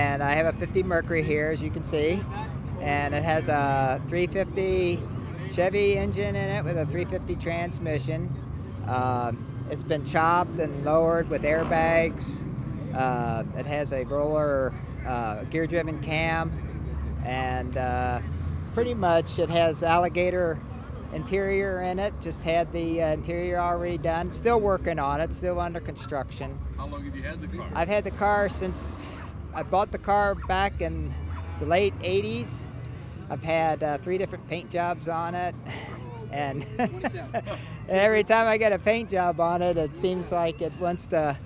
and I have a 50 Mercury here, as you can see, and it has a 350 Chevy engine in it with a 350 transmission. Um, it's been chopped and lowered with airbags. Uh, it has a roller uh, gear-driven cam, and uh, pretty much it has alligator interior in it. Just had the uh, interior already done. Still working on it. Still under construction. How long have you had the car? I've had the car since I bought the car back in the late 80s. I've had uh, three different paint jobs on it. And every time I get a paint job on it, it seems like it wants to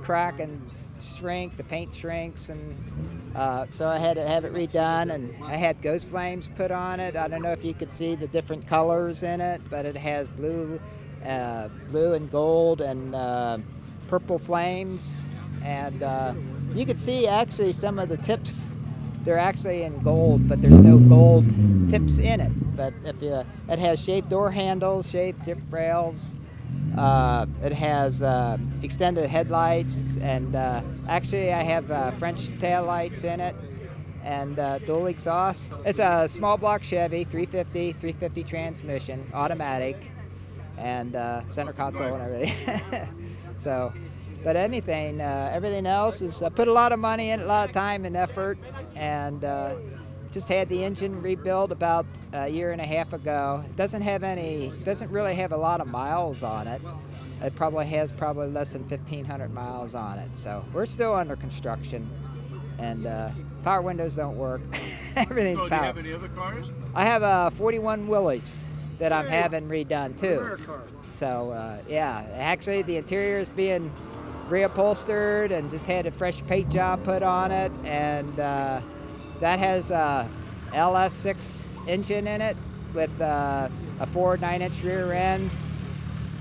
crack and shrink. The paint shrinks, and uh, so I had to have it redone. And I had ghost flames put on it. I don't know if you could see the different colors in it, but it has blue, uh, blue and gold, and uh, purple flames. And uh, you can see actually some of the tips they're actually in gold, but there's no gold tips in it. But if you, it has shaved door handles, shaved drip rails. Uh, it has uh, extended headlights, and uh, actually I have uh, French tail lights in it, and uh, dual exhaust. It's a small block Chevy, 350, 350 transmission, automatic, and uh, center console and everything. so but anything, uh, everything else is I put a lot of money in, a lot of time and effort, and uh, just had the engine rebuilt about a year and a half ago. It doesn't have any, doesn't really have a lot of miles on it. It probably has probably less than 1,500 miles on it. So we're still under construction, and uh, power windows don't work. Everything's so, do you power. have any other cars? I have a 41 Willys that I'm having redone too. So uh, yeah, actually the interior is being reupholstered and just had a fresh paint job put on it, and uh, that has a LS6 engine in it with uh, a Ford nine-inch rear end,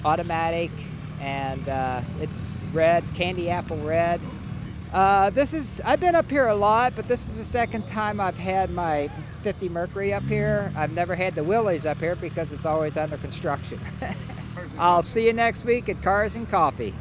automatic, and uh, it's red, candy apple red. Uh, this is I've been up here a lot, but this is the second time I've had my 50 Mercury up here. I've never had the Willys up here because it's always under construction. I'll see you next week at Cars and Coffee.